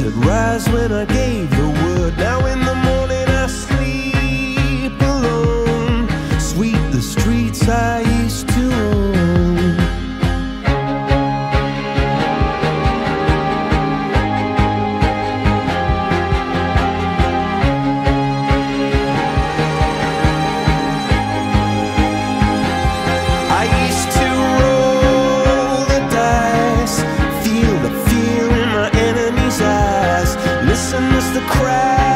I'd rise when I gave the word. Now in the morning I sleep alone. Sweep the streets I used to. listens the crowd